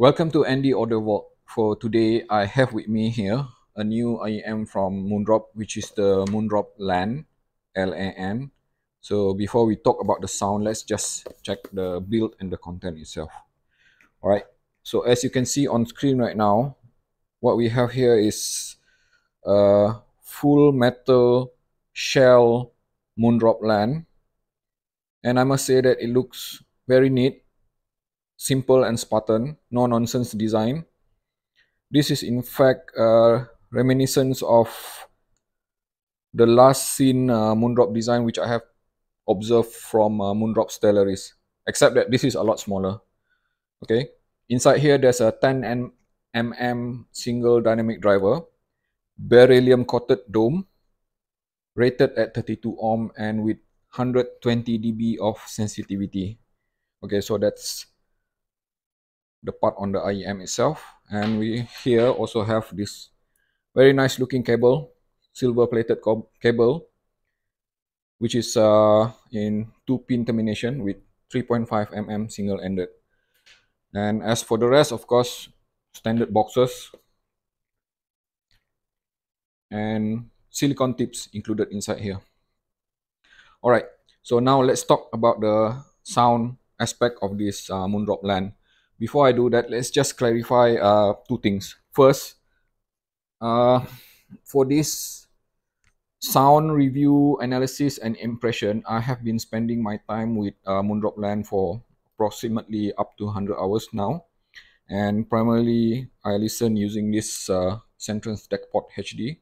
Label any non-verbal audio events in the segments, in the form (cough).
Welcome to Andy Vault. For today, I have with me here a new IEM from Moondrop, which is the Moondrop LAN, L-A-N. So before we talk about the sound, let's just check the build and the content itself. All right. So as you can see on screen right now, what we have here is a full metal shell Moondrop LAN. And I must say that it looks very neat simple and Spartan, no nonsense design. This is in fact a reminiscence of the last seen uh, Moondrop design which I have observed from uh, Moondrop Stellaris, except that this is a lot smaller. Okay, inside here there's a 10 mm single dynamic driver, beryllium coated dome, rated at 32 ohm and with 120 dB of sensitivity. Okay, so that's the part on the IEM itself. And we here also have this very nice looking cable, silver plated cable, which is uh, in two pin termination with 3.5 mm single ended. And as for the rest, of course, standard boxes and silicon tips included inside here. All right, so now let's talk about the sound aspect of this uh, Moondrop LAN before I do that, let's just clarify uh, two things. First, uh, for this sound review analysis and impression, I have been spending my time with uh, Moondrop LAN for approximately up to 100 hours now. And primarily, I listen using this uh, Centrance DACport HD,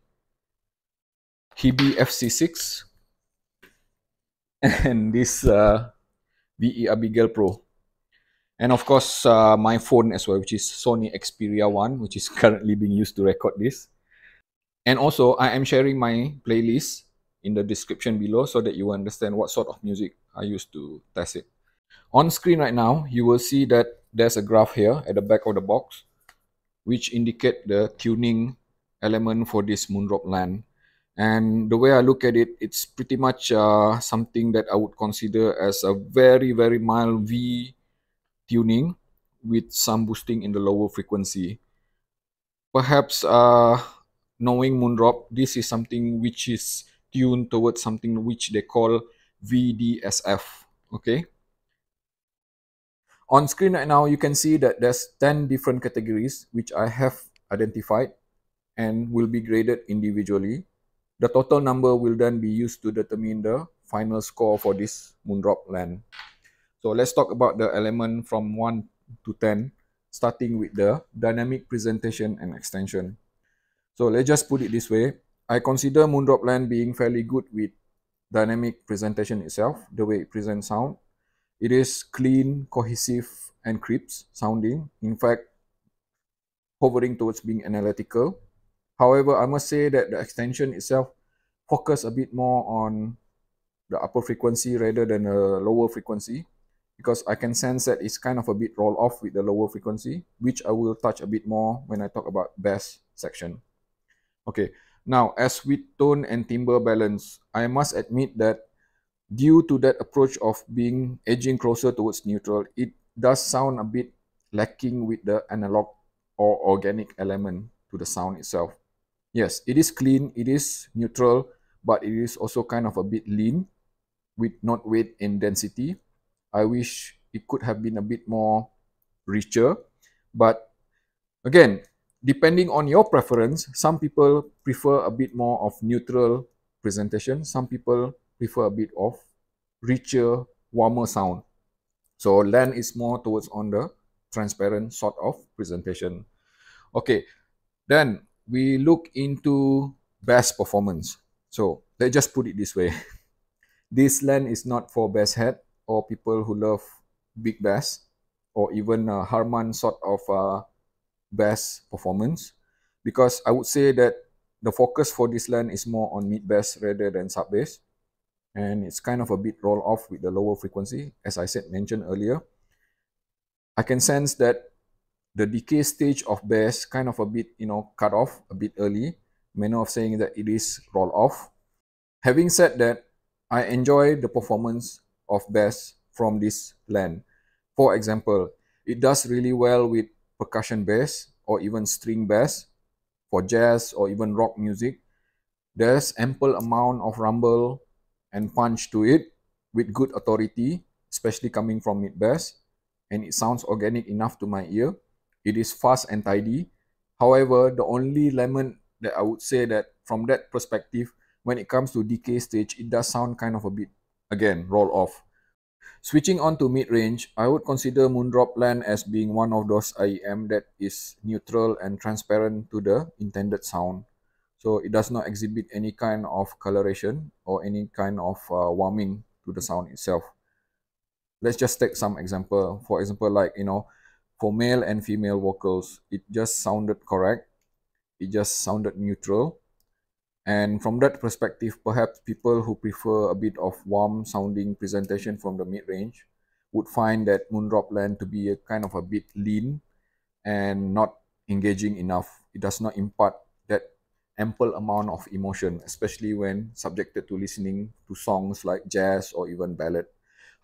HiBy FC6, (laughs) and this uh, VE Abigail Pro and of course uh, my phone as well which is Sony Xperia 1 which is (laughs) currently being used to record this. And also I am sharing my playlist in the description below so that you understand what sort of music I used to test it. On screen right now you will see that there's a graph here at the back of the box which indicate the tuning element for this Moondrop LAN and the way I look at it, it's pretty much uh, something that I would consider as a very, very mild V tuning with some boosting in the lower frequency. Perhaps uh, knowing Moondrop, this is something which is tuned towards something which they call VDSF. Okay. On screen right now, you can see that there's 10 different categories which I have identified and will be graded individually. The total number will then be used to determine the final score for this Moondrop LAN. So let's talk about the element from 1 to 10, starting with the dynamic presentation and extension. So let's just put it this way. I consider Moondrop LAN being fairly good with dynamic presentation itself, the way it presents sound. It is clean, cohesive, and crisp sounding. In fact, hovering towards being analytical. However, I must say that the extension itself focus a bit more on the upper frequency rather than a lower frequency because I can sense that it's kind of a bit roll off with the lower frequency, which I will touch a bit more when I talk about bass section. Okay, now as with tone and timbre balance, I must admit that due to that approach of being edging closer towards neutral, it does sound a bit lacking with the analog or organic element to the sound itself. Yes, it is clean, it is neutral, but it is also kind of a bit lean with not weight and density I wish it could have been a bit more richer. But again, depending on your preference, some people prefer a bit more of neutral presentation. Some people prefer a bit of richer, warmer sound. So LAN is more towards on the transparent sort of presentation. Okay, then we look into bass performance. So let's just put it this way. (laughs) this LAN is not for bass head or people who love big bass or even uh, Harman sort of uh, bass performance because I would say that the focus for this LAN is more on mid bass rather than sub bass and it's kind of a bit roll off with the lower frequency as I said mentioned earlier. I can sense that the decay stage of bass kind of a bit you know cut off a bit early manner of saying that it is roll off. Having said that, I enjoy the performance of bass from this LAN. For example, it does really well with percussion bass or even string bass for jazz or even rock music. There's ample amount of rumble and punch to it with good authority, especially coming from mid bass, and it sounds organic enough to my ear. It is fast and tidy. However, the only lemon that I would say that from that perspective, when it comes to decay stage, it does sound kind of a bit, again, roll off. Switching on to mid-range, I would consider Moondrop LAN as being one of those IEM that is neutral and transparent to the intended sound. So it does not exhibit any kind of coloration or any kind of uh, warming to the sound itself. Let's just take some example. For example, like, you know, for male and female vocals, it just sounded correct. It just sounded neutral. And from that perspective, perhaps people who prefer a bit of warm sounding presentation from the mid-range would find that Moondrop LAN to be a kind of a bit lean and not engaging enough. It does not impart that ample amount of emotion, especially when subjected to listening to songs like jazz or even ballad.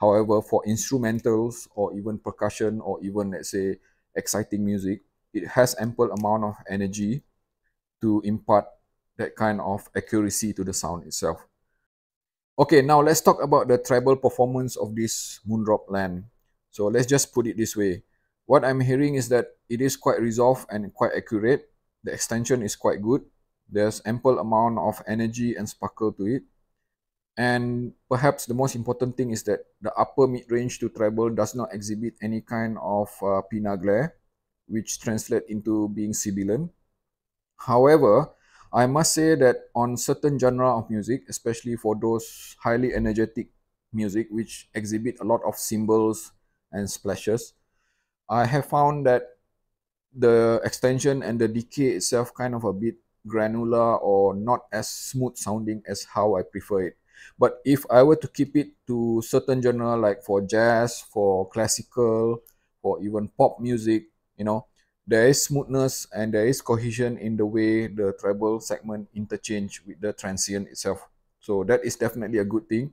However, for instrumentals or even percussion or even let's say exciting music, it has ample amount of energy to impart that kind of accuracy to the sound itself. Okay, now let's talk about the treble performance of this Moondrop LAN. So let's just put it this way. What I'm hearing is that it is quite resolved and quite accurate. The extension is quite good. There's ample amount of energy and sparkle to it. And perhaps the most important thing is that the upper mid-range to treble does not exhibit any kind of uh, pinna glare, which translates into being sibilant. However, I must say that on certain genre of music, especially for those highly energetic music which exhibit a lot of cymbals and splashes, I have found that the extension and the decay itself kind of a bit granular or not as smooth sounding as how I prefer it. But if I were to keep it to certain genre like for jazz, for classical, or even pop music, you know, there is smoothness and there is cohesion in the way the treble segment interchange with the transient itself. So that is definitely a good thing.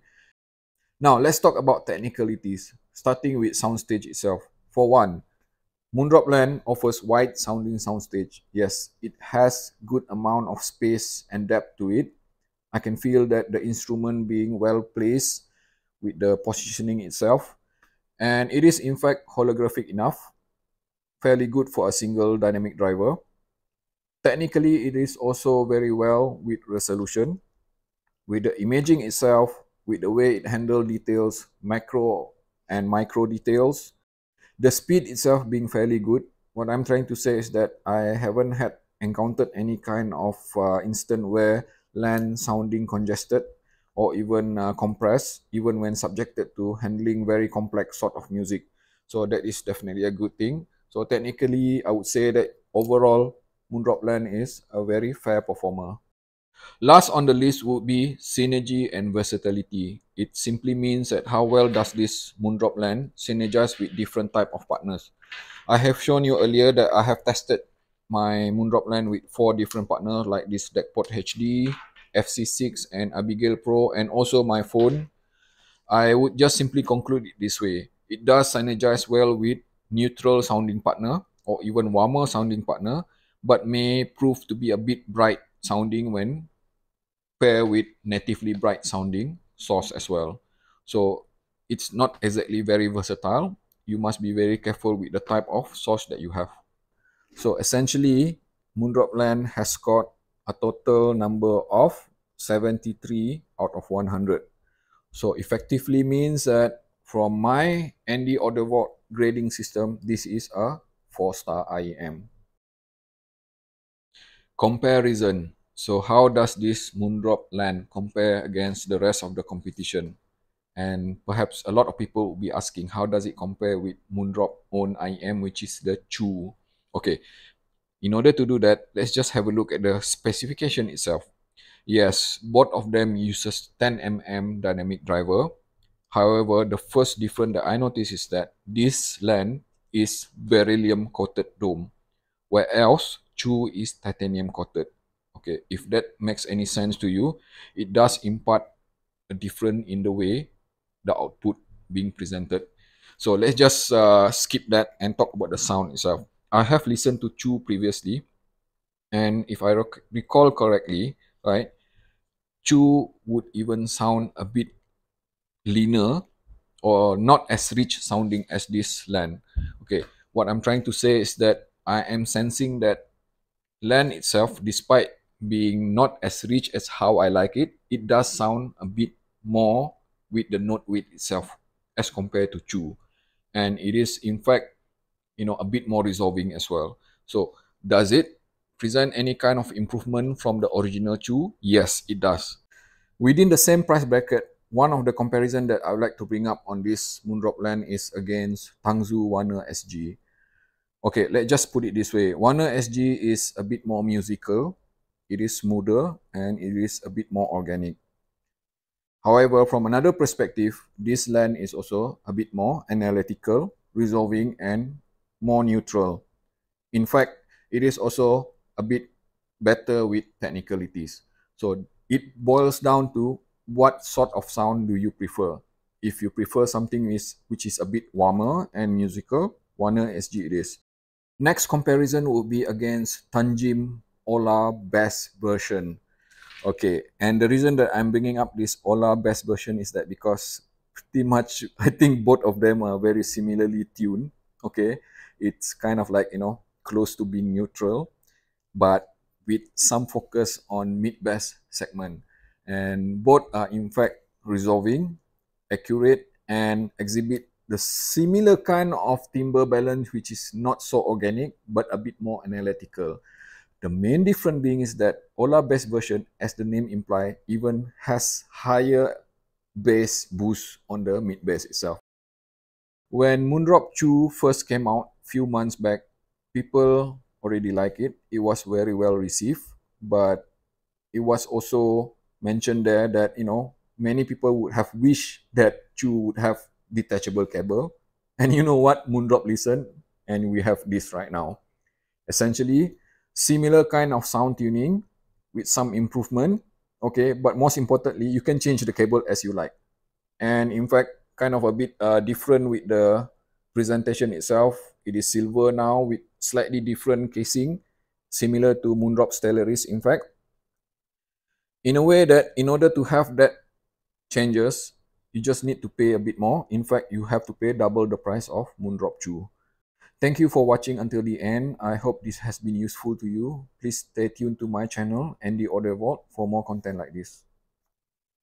Now let's talk about technicalities, starting with soundstage itself. For one, Moondrop LAN offers wide sounding soundstage. Yes, it has good amount of space and depth to it. I can feel that the instrument being well placed with the positioning itself. And it is in fact holographic enough fairly good for a single dynamic driver. Technically, it is also very well with resolution. With the imaging itself, with the way it handles details, macro and micro details, the speed itself being fairly good. What I'm trying to say is that I haven't had encountered any kind of uh, instant where LAN sounding congested or even uh, compressed, even when subjected to handling very complex sort of music. So that is definitely a good thing. So technically, I would say that overall, Moondrop LAN is a very fair performer. Last on the list would be synergy and versatility. It simply means that how well does this Moondrop LAN synergize with different type of partners. I have shown you earlier that I have tested my Moondrop LAN with four different partners like this DACport HD, FC6 and Abigail Pro and also my phone. I would just simply conclude it this way. It does synergize well with neutral sounding partner or even warmer sounding partner, but may prove to be a bit bright sounding when paired with natively bright sounding source as well. So it's not exactly very versatile. You must be very careful with the type of source that you have. So essentially, Moondrop LAN has got a total number of 73 out of 100. So effectively means that from my Andy Audio Vault grading system, this is a 4-star IEM. Comparison. So how does this Moondrop LAN compare against the rest of the competition? And perhaps a lot of people will be asking, how does it compare with Moondrop own IEM, which is the Chu? Okay, in order to do that, let's just have a look at the specification itself. Yes, both of them uses 10mm dynamic driver However, the first difference that I notice is that this LAN is beryllium coated dome, where else Chu is titanium coated. Okay, if that makes any sense to you, it does impart a difference in the way the output being presented. So let's just uh, skip that and talk about the sound itself. I have listened to Chu previously, and if I rec recall correctly, right, Chu would even sound a bit leaner or not as rich sounding as this Lan. Okay, what I'm trying to say is that I am sensing that Lan itself, despite being not as rich as how I like it, it does sound a bit more with the note width itself as compared to Chu. And it is in fact, you know, a bit more resolving as well. So does it present any kind of improvement from the original Chu? Yes, it does. Within the same price bracket, one of the comparison that I would like to bring up on this Moondrop Lan is against Tangzu Wan'er SG. Okay, let's just put it this way. Wan'er SG is a bit more musical, it is smoother, and it is a bit more organic. However, from another perspective, this Lan is also a bit more analytical, resolving, and more neutral. In fact, it is also a bit better with technicalities. So it boils down to what sort of sound do you prefer? If you prefer something is, which is a bit warmer and musical, Wan'er SG it is. Next comparison would be against Tanchjim Ola Bass version. Okay, and the reason that I'm bringing up this Ola Bass version is that because pretty much (laughs) I think both of them are very similarly tuned. Okay, it's kind of like you know close to being neutral, but with some focus on mid bass segment, and both are in fact resolving, accurate, and exhibit the similar kind of timbre balance which is not so organic but a bit more analytical. The main difference being is that Ola bass version, as the name imply, even has higher bass boost on the mid bass itself. When Moondrop Chu first came out few months back, people already like it. It was very well received, but it was also mentioned there that you know many people would have wished that you would have detachable cable. And you know what? Moondrop listen, and we have this right now. Essentially, similar kind of sound tuning with some improvement. Okay, but most importantly, you can change the cable as you like. And in fact, kind of a bit uh, different with the presentation itself. It is silver now with slightly different casing, similar to Moondrop Stellaris, in fact. In a way that in order to have that changes, you just need to pay a bit more. In fact, you have to pay double the price of Moondrop Chu. Thank you for watching until the end. I hope this has been useful to you. Please stay tuned to my channel and the Audio Vault for more content like this.